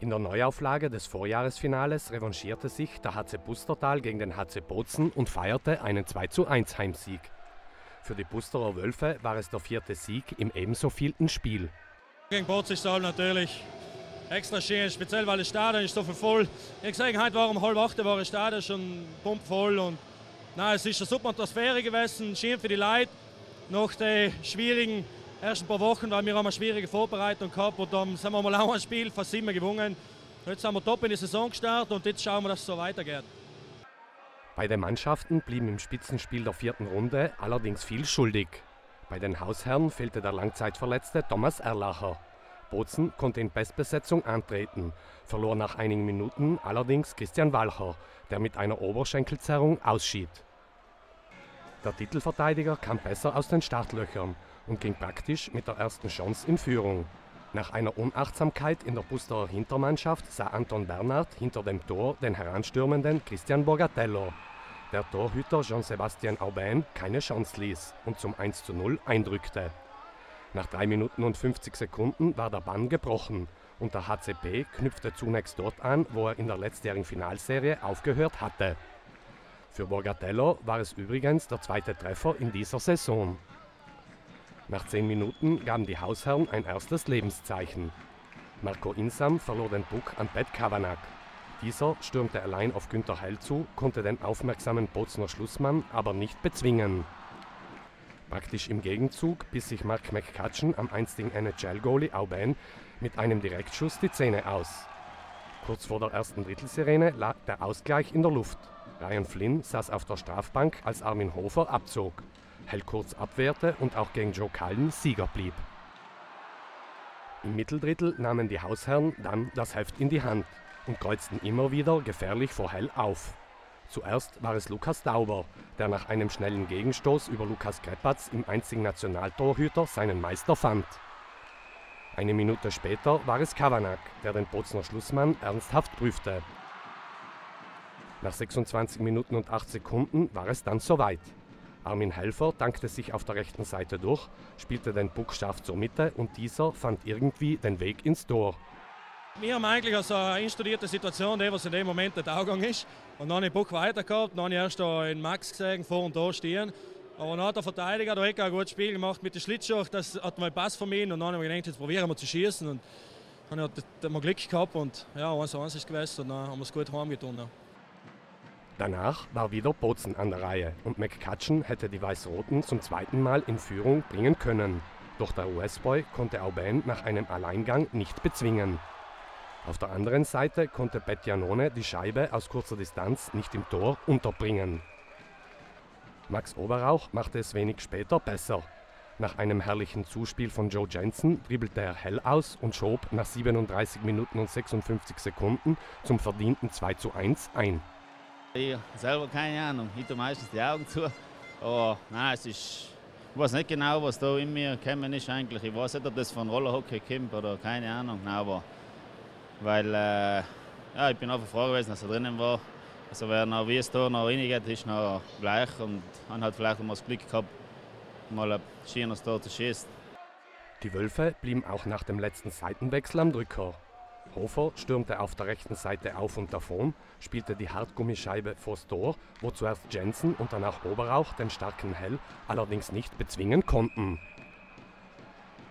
In der Neuauflage des Vorjahresfinales revanchierte sich der HC Bustertal gegen den HC Bozen und feierte einen 2:1 Heimsieg. Für die Busterer Wölfe war es der vierte Sieg im ebenso vielten Spiel. Gegen es natürlich extra schön, speziell weil das Stadion ist so viel voll. Ich gesehen, heute war um halb acht war das Stadion schon pumpvoll und na, es ist eine super Atmosphäre gewesen, schön für die Leute. Nach den schwierigen ersten paar Wochen, weil wir haben eine schwierige Vorbereitung gehabt und dann sind wir mal auch ein Spiel fast immer gewonnen. Jetzt sind wir top in die Saison gestartet und jetzt schauen wir, dass es so weitergeht. Beide Mannschaften blieben im Spitzenspiel der vierten Runde allerdings viel schuldig. Bei den Hausherren fehlte der Langzeitverletzte Thomas Erlacher. Bozen konnte in Bestbesetzung antreten, verlor nach einigen Minuten allerdings Christian Walcher, der mit einer Oberschenkelzerrung ausschied. Der Titelverteidiger kam besser aus den Startlöchern und ging praktisch mit der ersten Chance in Führung. Nach einer Unachtsamkeit in der Busterer Hintermannschaft sah Anton Bernhard hinter dem Tor den heranstürmenden Christian Borgatello. Der Torhüter Jean-Sébastien Aubin keine Chance ließ und zum 1:0 eindrückte. Nach 3 Minuten und 50 Sekunden war der Bann gebrochen und der HCP knüpfte zunächst dort an, wo er in der letztjährigen Finalserie aufgehört hatte. Für Borgatello war es übrigens der zweite Treffer in dieser Saison. Nach zehn Minuten gaben die Hausherren ein erstes Lebenszeichen. Marco Insam verlor den Puck an Pat Kavanagh. Dieser stürmte allein auf Günter Heil zu, konnte den aufmerksamen Bozner Schlussmann aber nicht bezwingen. Praktisch im Gegenzug biss sich Mark McCutcheon am einstigen NHL-Goalie Aubin mit einem Direktschuss die Zähne aus. Kurz vor der ersten Drittelsirene lag der Ausgleich in der Luft. Ryan Flynn saß auf der Strafbank, als Armin Hofer abzog. Hell kurz abwehrte und auch gegen Joe Cullen Sieger blieb. Im Mitteldrittel nahmen die Hausherren dann das Heft in die Hand und kreuzten immer wieder gefährlich vor Hell auf. Zuerst war es Lukas Dauber, der nach einem schnellen Gegenstoß über Lukas Krepatz im einzigen Nationaltorhüter seinen Meister fand. Eine Minute später war es Kavanagh, der den Bozner Schlussmann ernsthaft prüfte. Nach 26 Minuten und 8 Sekunden war es dann soweit. Armin Helfer dankte sich auf der rechten Seite durch, spielte den Puck scharf zur Mitte und dieser fand irgendwie den Weg ins Tor. Wir haben eigentlich also eine instudierte Situation, die was in dem Moment der Taugang ist. Und dann den Puck weiter gehabt, dann erst in Max gesehen, vor und da stehen. Aber dann hat der Verteidiger da ein gutes Spiel gemacht mit der Schlittschuh, das hat mal Pass von mir und dann habe ich gedacht, jetzt probieren wir zu schießen. Und dann hat er Glück gehabt und ja, 1-1 ist gewesen und dann haben wir es gut heimgetan. Ja. Danach war wieder Bozen an der Reihe und McCutcheon hätte die Weiß-Roten zum zweiten Mal in Führung bringen können. Doch der US-Boy konnte Aubin nach einem Alleingang nicht bezwingen. Auf der anderen Seite konnte Petjanone die Scheibe aus kurzer Distanz nicht im Tor unterbringen. Max Oberrauch machte es wenig später besser. Nach einem herrlichen Zuspiel von Joe Jensen dribbelte er hell aus und schob nach 37 Minuten und 56 Sekunden zum verdienten 2 zu 1 ein. Ich selber keine Ahnung, ich tue meistens die Augen zu. Aber nein, es ist. Ich weiß nicht genau, was da in mir gekommen ist eigentlich. Ich weiß nicht, ob das von Rollerhockey kommt oder keine Ahnung. Nein, aber weil äh, ja, ich bin einfach froh gewesen, dass er drinnen war. Also wer noch wie es da noch reingeht, ist noch gleich und hat halt vielleicht mal das Glück gehabt, mal ein schönes Tor zu schießen. Die Wölfe blieben auch nach dem letzten Seitenwechsel am Drücker. Hofer stürmte auf der rechten Seite auf und davon, spielte die Hartgummischeibe vors Tor, wo zuerst Jensen und danach Oberauch den starken Hell allerdings nicht bezwingen konnten.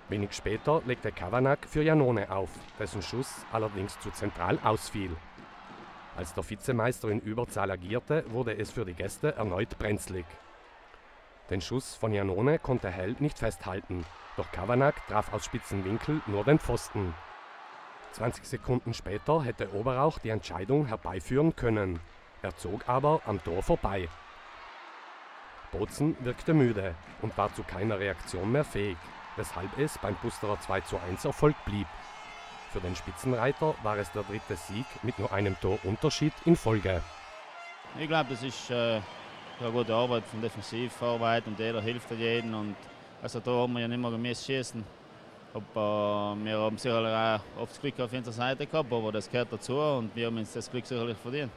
Wenig später legte Kavanagh für Janone auf, dessen Schuss allerdings zu zentral ausfiel. Als der Vizemeister in Überzahl agierte, wurde es für die Gäste erneut brenzlig. Den Schuss von Janone konnte Hell nicht festhalten, doch Kavanagh traf aus spitzen Winkel nur den Pfosten. 20 Sekunden später hätte Oberauch die Entscheidung herbeiführen können. Er zog aber am Tor vorbei. Bozen wirkte müde und war zu keiner Reaktion mehr fähig, weshalb es beim Busterer 2 zu 1 Erfolg blieb. Für den Spitzenreiter war es der dritte Sieg mit nur einem Tor Unterschied in Folge. Ich glaube, das ist äh, eine gute Arbeit von Defensivarbeit und jeder hilft jedem. Und also da haben wir ja nicht mehr gemäß schießen. Aber wir haben sicherlich auch oft Glück auf unserer Seite gehabt, aber das gehört dazu und wir haben uns das Glück sicherlich verdient.